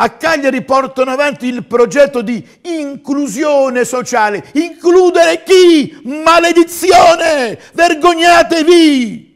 A Cagliari portano avanti il progetto di inclusione sociale. Includere chi? Maledizione! Vergognatevi!